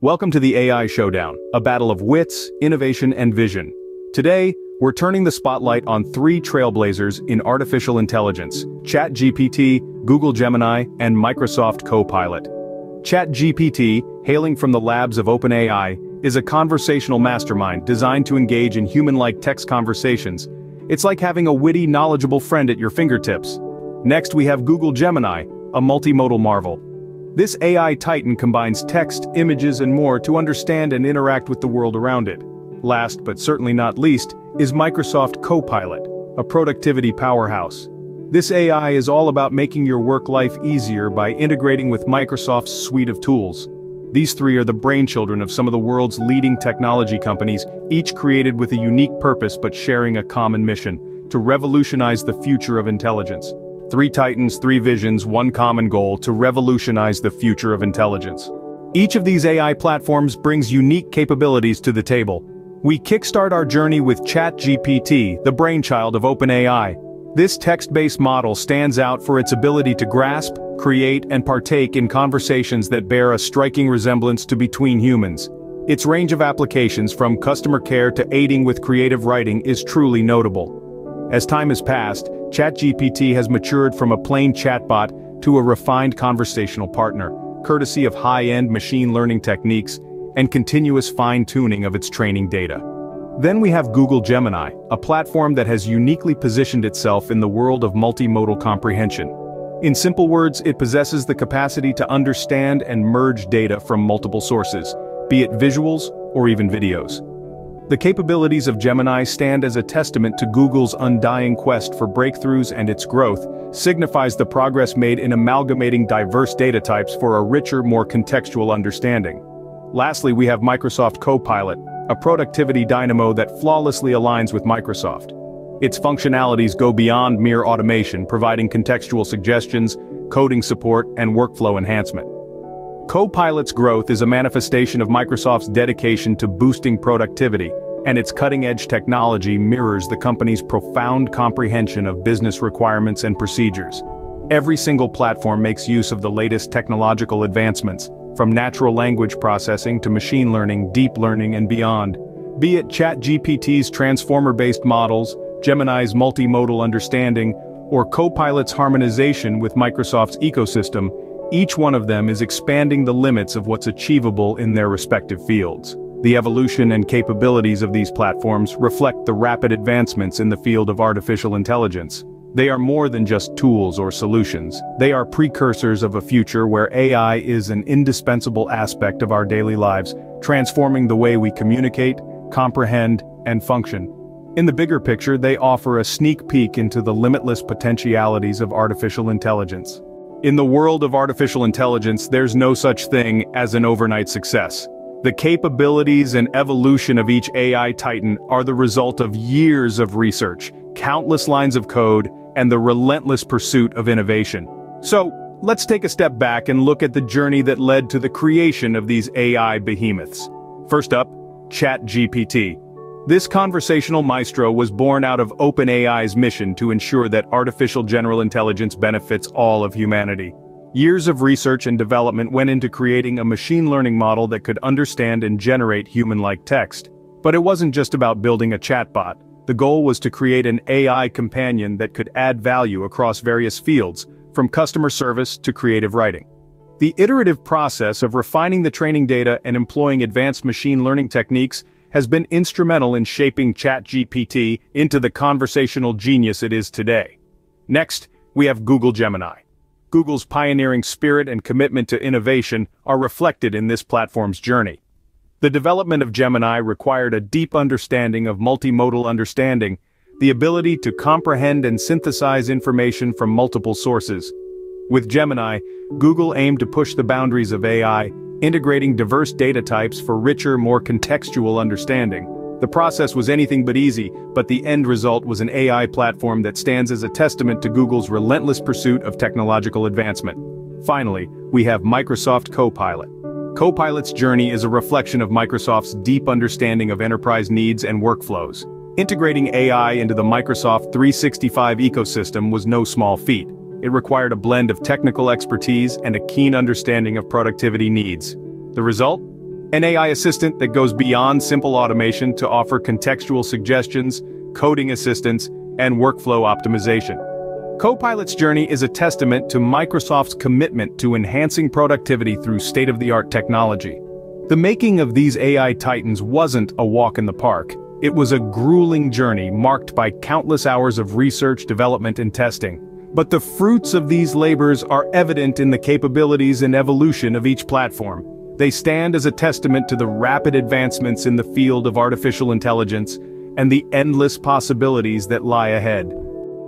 Welcome to the AI Showdown, a battle of wits, innovation and vision. Today, we're turning the spotlight on three trailblazers in artificial intelligence, ChatGPT, Google Gemini, and Microsoft Copilot. ChatGPT, hailing from the labs of OpenAI, is a conversational mastermind designed to engage in human-like text conversations. It's like having a witty, knowledgeable friend at your fingertips. Next we have Google Gemini, a multimodal marvel. This AI titan combines text, images and more to understand and interact with the world around it. Last but certainly not least, is Microsoft Copilot, a productivity powerhouse. This AI is all about making your work life easier by integrating with Microsoft's suite of tools. These three are the brainchildren of some of the world's leading technology companies, each created with a unique purpose but sharing a common mission, to revolutionize the future of intelligence. Three titans, three visions, one common goal to revolutionize the future of intelligence. Each of these AI platforms brings unique capabilities to the table. We kickstart our journey with ChatGPT, the brainchild of OpenAI. This text-based model stands out for its ability to grasp, create and partake in conversations that bear a striking resemblance to between humans. Its range of applications from customer care to aiding with creative writing is truly notable. As time has passed, ChatGPT has matured from a plain chatbot to a refined conversational partner, courtesy of high-end machine learning techniques and continuous fine-tuning of its training data. Then we have Google Gemini, a platform that has uniquely positioned itself in the world of multimodal comprehension. In simple words, it possesses the capacity to understand and merge data from multiple sources, be it visuals or even videos. The capabilities of Gemini stand as a testament to Google's undying quest for breakthroughs and its growth, signifies the progress made in amalgamating diverse data types for a richer, more contextual understanding. Lastly we have Microsoft Copilot, a productivity dynamo that flawlessly aligns with Microsoft. Its functionalities go beyond mere automation providing contextual suggestions, coding support and workflow enhancement. Copilot's growth is a manifestation of Microsoft's dedication to boosting productivity, and its cutting-edge technology mirrors the company's profound comprehension of business requirements and procedures. Every single platform makes use of the latest technological advancements, from natural language processing to machine learning, deep learning and beyond. Be it ChatGPT's transformer-based models, Gemini's multimodal understanding, or Copilot's harmonization with Microsoft's ecosystem, each one of them is expanding the limits of what's achievable in their respective fields. The evolution and capabilities of these platforms reflect the rapid advancements in the field of artificial intelligence. They are more than just tools or solutions. They are precursors of a future where AI is an indispensable aspect of our daily lives, transforming the way we communicate, comprehend, and function. In the bigger picture they offer a sneak peek into the limitless potentialities of artificial intelligence. In the world of artificial intelligence there's no such thing as an overnight success. The capabilities and evolution of each AI titan are the result of years of research, countless lines of code, and the relentless pursuit of innovation. So, let's take a step back and look at the journey that led to the creation of these AI behemoths. First up, ChatGPT. This conversational maestro was born out of OpenAI's mission to ensure that artificial general intelligence benefits all of humanity. Years of research and development went into creating a machine learning model that could understand and generate human-like text. But it wasn't just about building a chatbot. The goal was to create an AI companion that could add value across various fields, from customer service to creative writing. The iterative process of refining the training data and employing advanced machine learning techniques has been instrumental in shaping ChatGPT into the conversational genius it is today. Next, we have Google Gemini. Google's pioneering spirit and commitment to innovation are reflected in this platform's journey. The development of Gemini required a deep understanding of multimodal understanding, the ability to comprehend and synthesize information from multiple sources. With Gemini, Google aimed to push the boundaries of AI integrating diverse data types for richer, more contextual understanding. The process was anything but easy, but the end result was an AI platform that stands as a testament to Google's relentless pursuit of technological advancement. Finally, we have Microsoft Copilot. Copilot's journey is a reflection of Microsoft's deep understanding of enterprise needs and workflows. Integrating AI into the Microsoft 365 ecosystem was no small feat. It required a blend of technical expertise and a keen understanding of productivity needs. The result? An AI assistant that goes beyond simple automation to offer contextual suggestions, coding assistance, and workflow optimization. Copilot's journey is a testament to Microsoft's commitment to enhancing productivity through state-of-the-art technology. The making of these AI titans wasn't a walk in the park. It was a grueling journey marked by countless hours of research, development, and testing. But the fruits of these labors are evident in the capabilities and evolution of each platform. They stand as a testament to the rapid advancements in the field of artificial intelligence and the endless possibilities that lie ahead.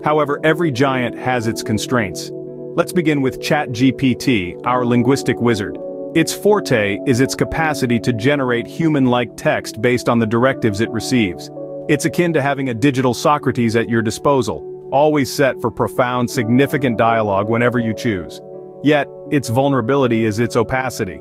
However, every giant has its constraints. Let's begin with ChatGPT, our linguistic wizard. Its forte is its capacity to generate human-like text based on the directives it receives. It's akin to having a digital Socrates at your disposal, always set for profound, significant dialogue whenever you choose. Yet, its vulnerability is its opacity.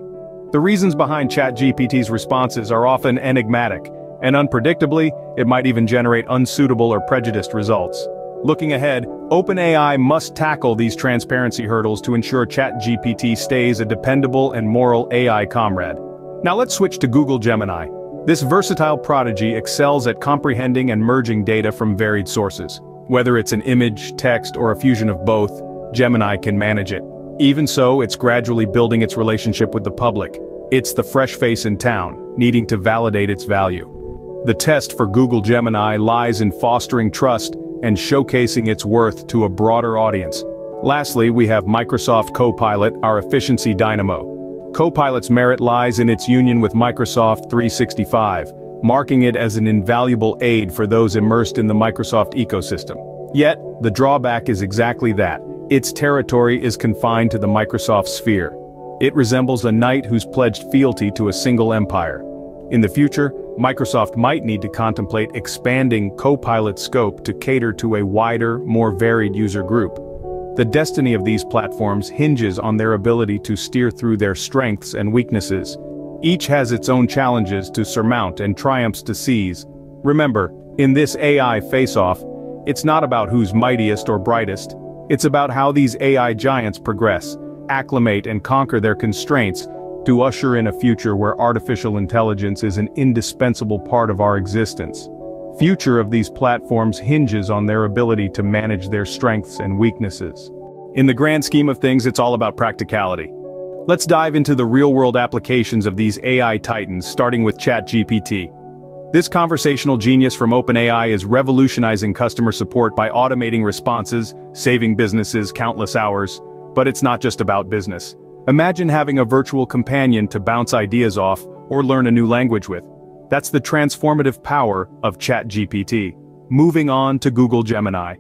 The reasons behind ChatGPT's responses are often enigmatic, and unpredictably, it might even generate unsuitable or prejudiced results. Looking ahead, OpenAI must tackle these transparency hurdles to ensure ChatGPT stays a dependable and moral AI comrade. Now let's switch to Google Gemini. This versatile prodigy excels at comprehending and merging data from varied sources. Whether it's an image, text, or a fusion of both, Gemini can manage it. Even so, it's gradually building its relationship with the public. It's the fresh face in town, needing to validate its value. The test for Google Gemini lies in fostering trust and showcasing its worth to a broader audience. Lastly, we have Microsoft Copilot, our efficiency dynamo. Copilot's merit lies in its union with Microsoft 365, marking it as an invaluable aid for those immersed in the Microsoft ecosystem. Yet, the drawback is exactly that. Its territory is confined to the Microsoft sphere. It resembles a knight who's pledged fealty to a single empire. In the future, Microsoft might need to contemplate expanding Copilot scope to cater to a wider, more varied user group. The destiny of these platforms hinges on their ability to steer through their strengths and weaknesses, each has its own challenges to surmount and triumphs to seize. Remember, in this AI face-off, it's not about who's mightiest or brightest, it's about how these AI giants progress, acclimate and conquer their constraints to usher in a future where artificial intelligence is an indispensable part of our existence. Future of these platforms hinges on their ability to manage their strengths and weaknesses. In the grand scheme of things it's all about practicality. Let's dive into the real-world applications of these AI titans, starting with ChatGPT. This conversational genius from OpenAI is revolutionizing customer support by automating responses, saving businesses countless hours. But it's not just about business. Imagine having a virtual companion to bounce ideas off or learn a new language with. That's the transformative power of ChatGPT. Moving on to Google Gemini.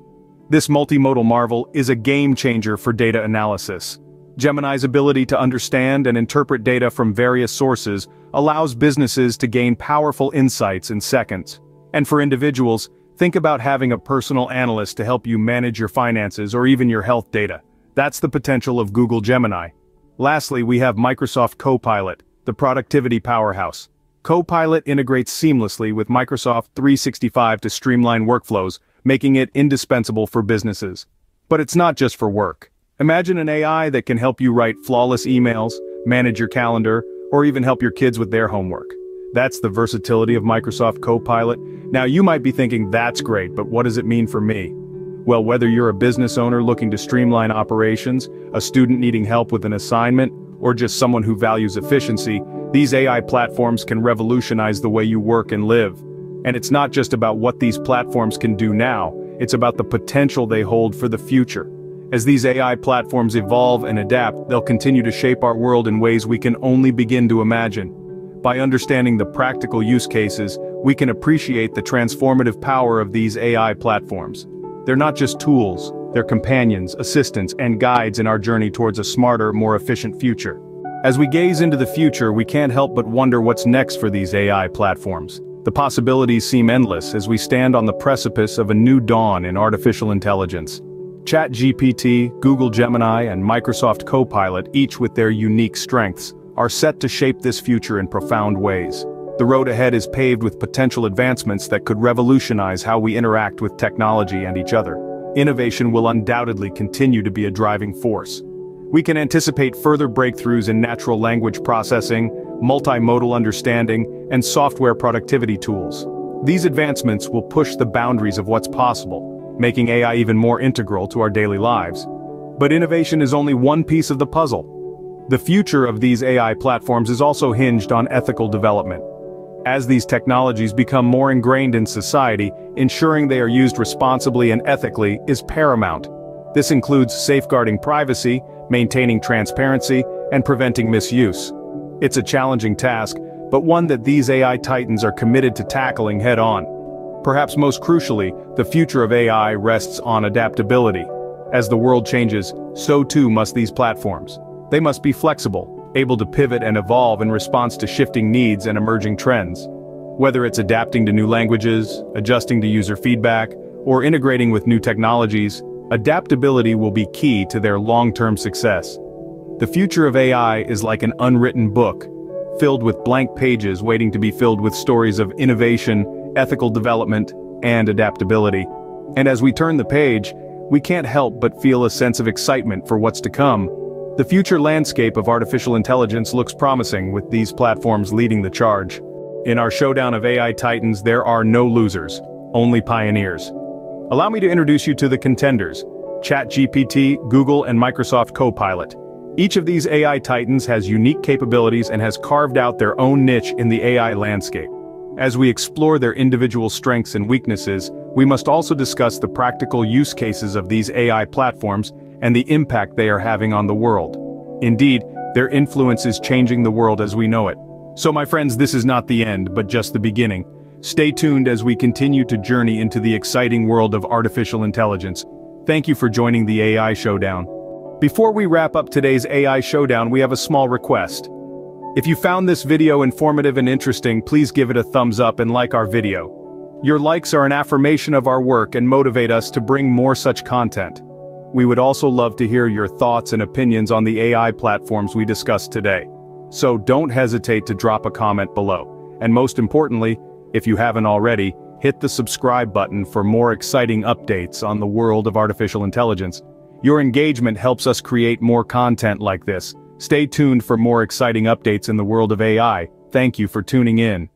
This multimodal marvel is a game changer for data analysis. Gemini's ability to understand and interpret data from various sources allows businesses to gain powerful insights in seconds. And for individuals, think about having a personal analyst to help you manage your finances or even your health data. That's the potential of Google Gemini. Lastly, we have Microsoft Copilot, the productivity powerhouse. Copilot integrates seamlessly with Microsoft 365 to streamline workflows, making it indispensable for businesses. But it's not just for work. Imagine an AI that can help you write flawless emails, manage your calendar, or even help your kids with their homework. That's the versatility of Microsoft Copilot. Now you might be thinking that's great, but what does it mean for me? Well, whether you're a business owner looking to streamline operations, a student needing help with an assignment, or just someone who values efficiency, these AI platforms can revolutionize the way you work and live. And it's not just about what these platforms can do now, it's about the potential they hold for the future. As these AI platforms evolve and adapt, they'll continue to shape our world in ways we can only begin to imagine. By understanding the practical use cases, we can appreciate the transformative power of these AI platforms. They're not just tools, they're companions, assistants, and guides in our journey towards a smarter, more efficient future. As we gaze into the future, we can't help but wonder what's next for these AI platforms. The possibilities seem endless as we stand on the precipice of a new dawn in artificial intelligence. ChatGPT, Google Gemini, and Microsoft Copilot, each with their unique strengths, are set to shape this future in profound ways. The road ahead is paved with potential advancements that could revolutionize how we interact with technology and each other. Innovation will undoubtedly continue to be a driving force. We can anticipate further breakthroughs in natural language processing, multimodal understanding, and software productivity tools. These advancements will push the boundaries of what's possible, making AI even more integral to our daily lives. But innovation is only one piece of the puzzle. The future of these AI platforms is also hinged on ethical development. As these technologies become more ingrained in society, ensuring they are used responsibly and ethically is paramount. This includes safeguarding privacy, maintaining transparency, and preventing misuse. It's a challenging task, but one that these AI titans are committed to tackling head-on. Perhaps most crucially, the future of AI rests on adaptability. As the world changes, so too must these platforms. They must be flexible, able to pivot and evolve in response to shifting needs and emerging trends. Whether it's adapting to new languages, adjusting to user feedback, or integrating with new technologies, adaptability will be key to their long-term success. The future of AI is like an unwritten book, filled with blank pages waiting to be filled with stories of innovation, ethical development, and adaptability. And as we turn the page, we can't help but feel a sense of excitement for what's to come. The future landscape of artificial intelligence looks promising with these platforms leading the charge. In our showdown of AI titans there are no losers, only pioneers. Allow me to introduce you to the contenders, ChatGPT, Google and Microsoft Copilot. Each of these AI titans has unique capabilities and has carved out their own niche in the AI landscape. As we explore their individual strengths and weaknesses, we must also discuss the practical use cases of these AI platforms and the impact they are having on the world. Indeed, their influence is changing the world as we know it. So my friends this is not the end, but just the beginning. Stay tuned as we continue to journey into the exciting world of artificial intelligence. Thank you for joining the AI Showdown. Before we wrap up today's AI Showdown we have a small request. If you found this video informative and interesting please give it a thumbs up and like our video. Your likes are an affirmation of our work and motivate us to bring more such content. We would also love to hear your thoughts and opinions on the AI platforms we discussed today. So don't hesitate to drop a comment below. And most importantly, if you haven't already, hit the subscribe button for more exciting updates on the world of artificial intelligence. Your engagement helps us create more content like this. Stay tuned for more exciting updates in the world of AI. Thank you for tuning in.